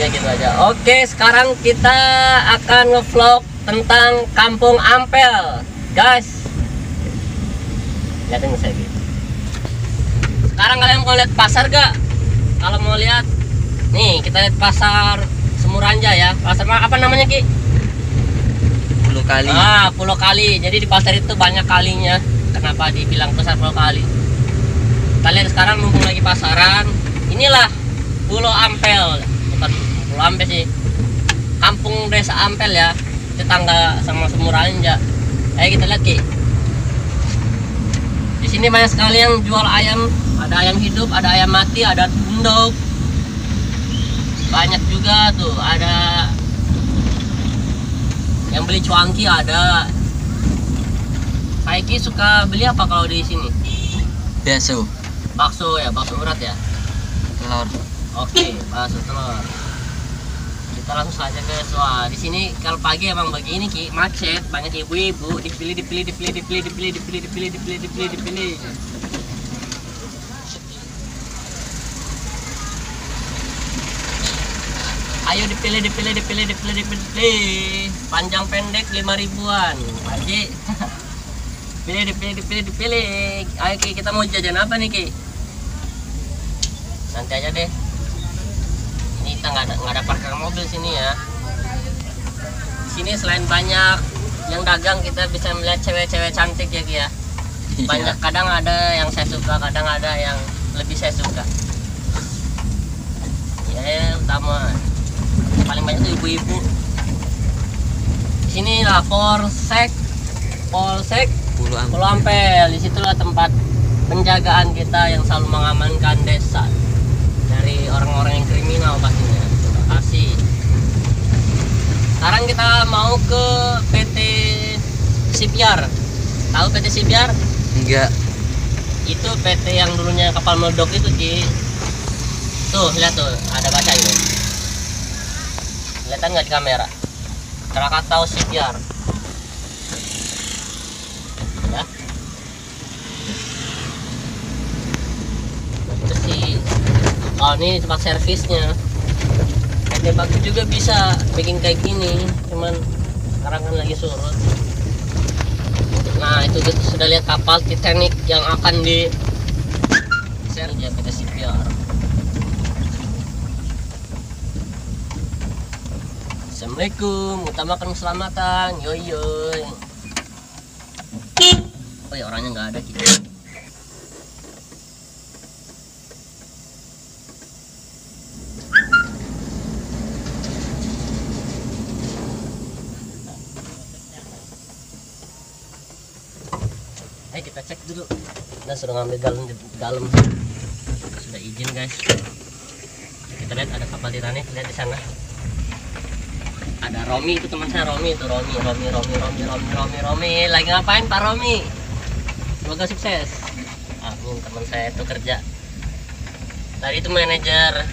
ya gitu aja oke sekarang kita akan ngevlog tentang kampung Ampel guys lihatin saya gitu sekarang kalian mau lihat pasar gak kalau mau lihat nih kita lihat pasar Semuranja ya pasar apa namanya Ki 10 kali. Ah, Pulau Kali. Jadi di pasar itu banyak kalinya. Kenapa dibilang pasar Pulau Kali? Kalian sekarang mumpung lagi pasaran. Inilah Pulau Ampel. Bukan Pulau Ampel sih. Kampung Desa Ampel ya. Tetangga sama Semuranja. Ayo kita lihat Ki. Di sini banyak sekali yang jual ayam. Ada ayam hidup, ada ayam mati, ada bundok. Banyak juga tuh. Ada yang beli cuangki ada Saiki suka beli apa kalau di sini Bakso, bakso ya bakso urat ya telur. oke bakso telur kita langsung saja ke soal di sini kalau pagi emang begini ki macet banyak ibu-ibu dipilih dipilih dipilih dipilih dipilih dipilih dipilih dipilih dipilih dipilih ayo dipilih dipilih dipilih dipilih dipilih, panjang pendek lima ribuan Haji pilih dipilih dipilih dipilih ayo ki kita mau jajan apa nih ki nanti aja deh kita nggak ada nggak ada parkir mobil sini ya. Sini selain banyak yang dagang kita bisa melihat cewek-cewek cantik ya Ki ya. Banyak kadang ada yang saya suka kadang ada yang lebih saya suka. Ya utama. Paling banyak tuh ibu-ibu. Di sini lah polsek. Polsek. 10 am. Pulau Ampel, di situlah tempat penjagaan kita yang selalu mengamankan desa dari orang-orang yang kriminal pastinya. Terima kasih. Sekarang kita mau ke PT Sipiar. Tahu PT Sipiar? Enggak. Itu PT yang dulunya kapal meledak itu Ki. Tuh, lihat tuh, ada bacanya. Kelihatan nggak di kamera? Krakatau Sipiar. Ya. Itu sih. Oh, ini tempat servisnya. PT bagus juga bisa bikin kayak gini, cuman sekarang kan lagi surut. Nah, itu kita sudah lihat kapal Titanic yang akan di share PT CPR. Assalamualaikum, utamakan keselamatan. Yo yo. Oh ya orangnya nggak ada gitu. Ayo kita cek dulu. Kita sudah ngambil galon di dalam. Sudah izin guys. Kita lihat ada kapal Titanic, lihat di sana. Ada Romi itu teman saya Romi itu Romi Romi Romi Romi Romi Romi Romi lagi ngapain Pak Romi? Semoga sukses. Ah, ini teman saya itu kerja. Tadi itu manajer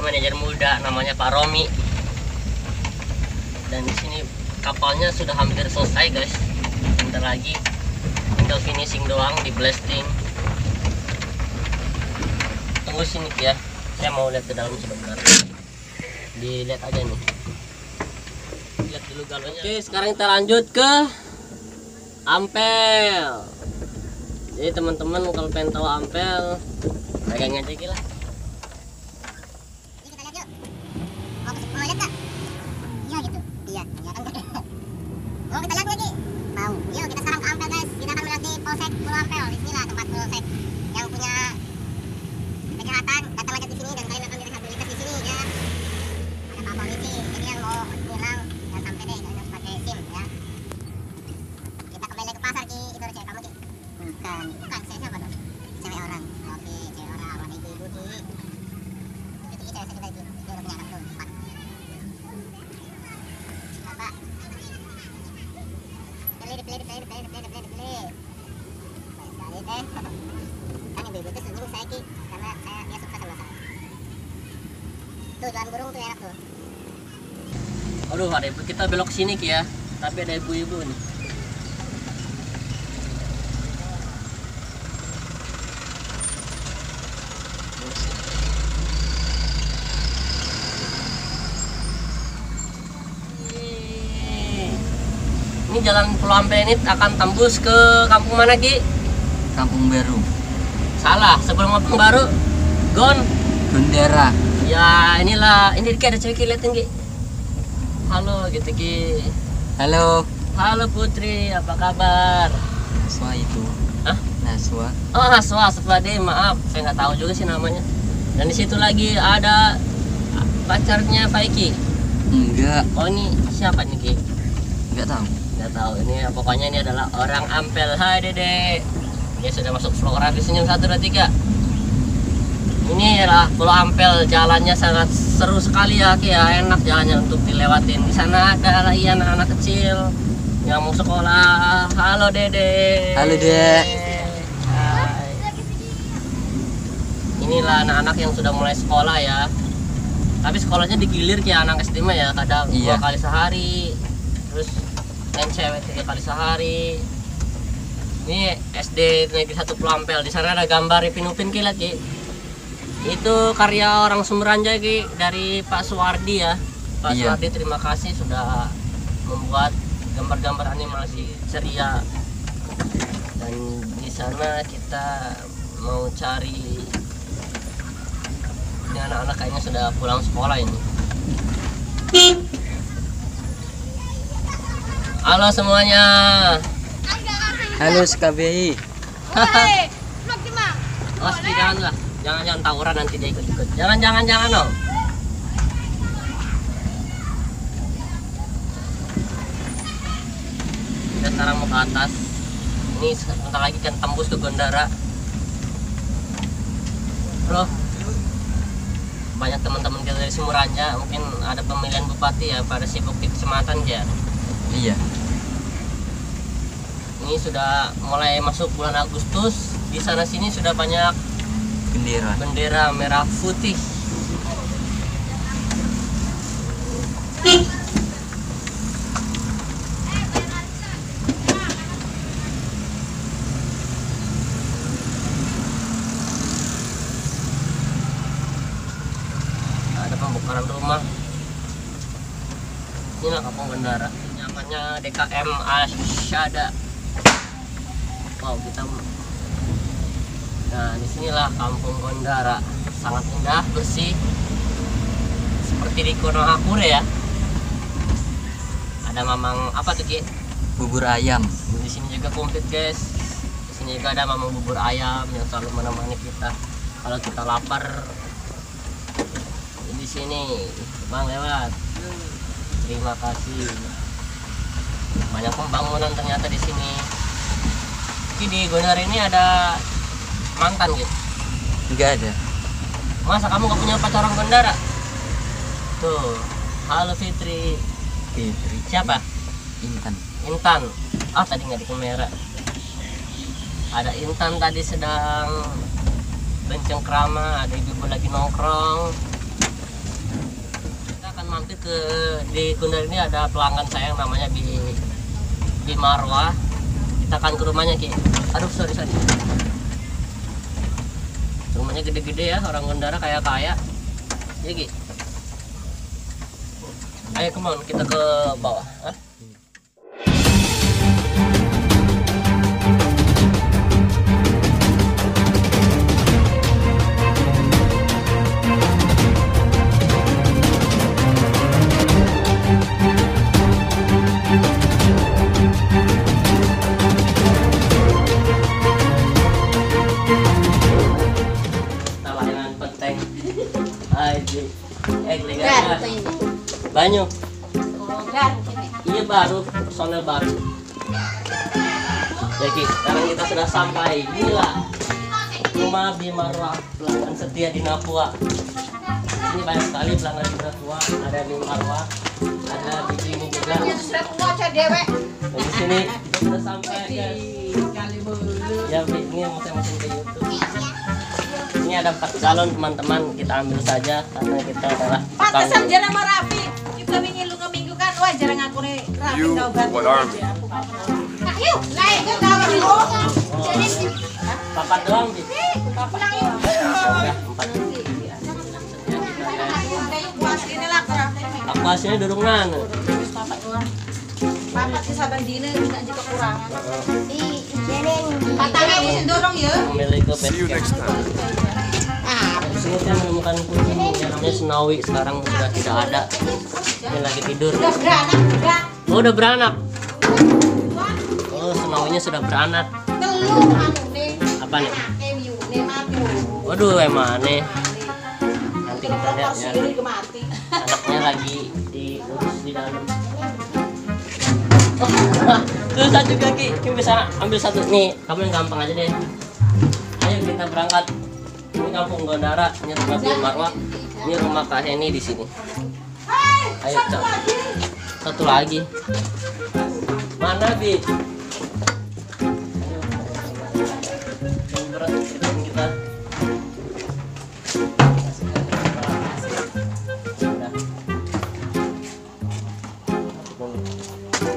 manajer muda namanya Pak Romi. Dan di sini kapalnya sudah hampir selesai guys. Bentar lagi tinggal finishing doang di blasting. Tunggu sini ya. Saya mau lihat ke dalam sebentar. Dilihat aja nih. Lihat dulu galonnya. Oke sekarang kita lanjut ke ampel. Jadi teman-teman kalau pengen tahu ampel pegang aja gila Ini kita lihat yuk. Mau ke mau lihat nggak? Iya gitu. Iya, iya kan. Mau kita lihat lagi? Mau. Yuk kita sekarang ke Ampel guys. Kita akan melewati Polsek Pulau Ampel. Di sinilah tempat Polsek Aduh, ada ibu kita belok sini Ki ya. Tapi ada ibu-ibu nih. ini jalan Pulau Ampel ini akan tembus ke kampung mana Ki? Kampung Baru. Salah, sebelum Kampung Baru, Gon. bendera Ya inilah, ini Ki ada cewek Ki tinggi Halo gitu Ki Halo. Halo Putri, apa kabar? Naswa itu. Hah? Naswa. Oh Haswa, Sepade, maaf Saya nggak tahu juga sih namanya Dan di situ lagi ada pacarnya Faiki Enggak. Oh ini siapa nih Ki? Enggak tahu. Nggak tahu, ini pokoknya ini adalah orang Ampel Hai Dede Dia sudah masuk flora di senyum 1, 2, 3 Ini adalah Pulau Ampel, jalannya sangat seru sekali ya Ki ya. Enak jalannya untuk dilewatin. Di sana ada lagi anak-anak kecil yang mau sekolah. Halo Dede. Halo, Dek. Hai. Inilah anak-anak yang sudah mulai sekolah ya. Tapi sekolahnya digilir kayak anak SD mah ya Kadang dua Iya. kali sehari. Terus yang cewek tiga kali sehari. Ini SD Negeri 1 Pelampel di sana ada gambar Ipin Upin Ki Ki itu karya orang Sumeranjay Ki dari Pak Suwardi ya Pak Iya. Suwardi terima kasih sudah membuat gambar-gambar animasi ceria dan di sana kita mau cari ini anak-anak kayaknya sudah pulang sekolah ini Halo semuanya. Halo SKBI. Oh, Ski, jangan lah. Jangan jangan tawuran nanti dia ikut-ikut. Jangan jangan jangan dong. Kita sekarang mau ke atas. Ini sebentar lagi kan tembus ke Gondara. Bro, banyak teman-teman kita dari Sumuranja mungkin ada pemilihan bupati ya pada sibuk di kecamatan ya Iya. ini sudah mulai masuk bulan Agustus di sana sini sudah banyak Bendera. bendera merah putih. Ada pembongkaran rumah. Inilah kampung bendara namanya DKM Asyada. Wow kita Nah, di sinilah kampung Gondara. Sangat indah, bersih. Seperti di Konohakure ya. Ada mamang apa tuh, Ki? Bubur ayam. Di sini juga komplit, guys. Di sini juga ada mamang bubur ayam yang selalu menemani kita kalau kita lapar. Di sini, Bang lewat. Terima kasih. Banyak pembangunan ternyata di sini. Ki di Gondara ini ada mantan gitu. Enggak ada. Masa kamu gak punya pacar orang Gondara? Tuh, halo Fitri. Fitri. Siapa? Intan. Intan. Ah tadi nggak di kamera. Ada Intan tadi sedang bencengkrama, ada ibu lagi nongkrong. Kita akan mampir ke di Gondara ini ada pelanggan saya yang namanya Bi Bi Marwah. Kita akan ke rumahnya Ki. Aduh sorry sorry. Rumahnya gede-gede ya, orang Gondara kayak kaya. Ya Ki. Ayo ke mana kita ke bawah. Hah? Banyu. Iya baru, personel baru. Jadi sekarang kita sudah sampai. Inilah rumah Bimarwa pelanggan setia di Napua. Ini banyak sekali pelanggan di Napua. Ada di Marwa, ada di sini juga. Dan di sini kita sudah sampai guys. Ya, ini yang mau saya masukin ke YouTube. Ini ada empat galon teman-teman, kita ambil saja karena kita adalah Pantesan jarang sama Rafi. Lu ke minggu kan, wah jarang aku nih You tau bantu. Yuk, naik. Papat doang, ini. Aku hasilnya papat doang. Papat ke saban dina. Di. Patangnya mesti dorong ya. Kembali ke base camp. Ah, Sini saya menemukan kucing yang namanya Snowy sekarang sudah tidak ada. Ini lagi tidur. Udah beranak, udah. Oh udah beranak. Oh Snowy-nya sudah beranak. Anu nih. Apa nih? Mati. Waduh emang nih. Nanti kita lihat ya. Anaknya lagi diurus di dalam. Oh, susah juga Ki. Ki bisa ambil satu nih. Kamu yang gampang aja deh. Ayo kita berangkat. Ini kampung Gondara, ini rumah Bu Marwah. Ini rumah Kak Heni di sini. Ayo, Cok. Satu lagi. Mana, Bi?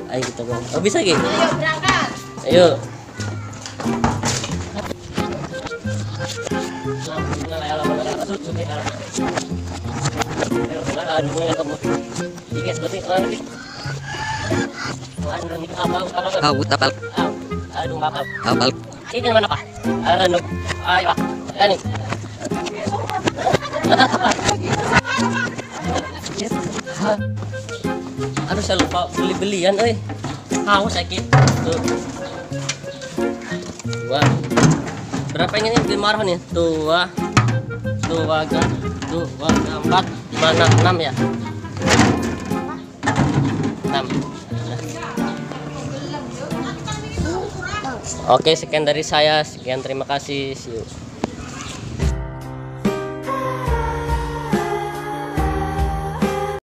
Ayo. Kita. Bang. Oh bisa Ki? Ayo berangkat. Ayo. Tapal Aduh? Ano? Ay, saya lupa beli-belian, eh. Haus sakit. Tuh. Dua. Berapa ini bikin marah nih? Dua. Dua, gan. Dua, empat, enam, enam ya? Enam. Oke, sekian dari saya. Sekian terima kasih. See you.